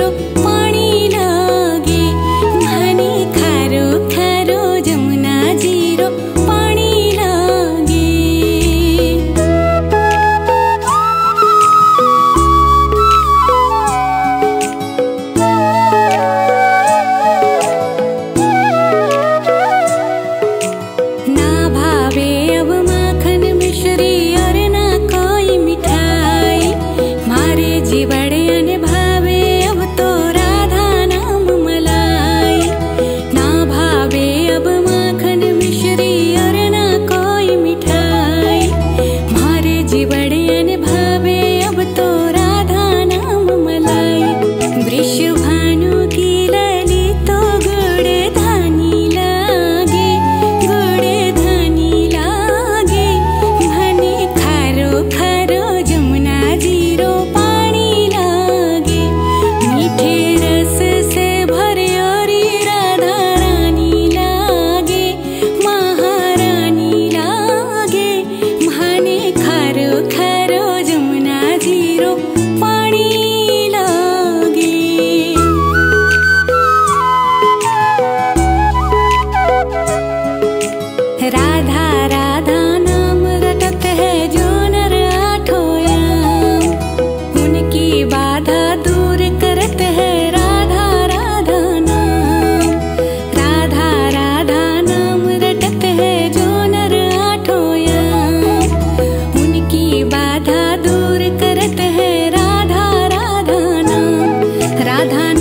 miro समाधान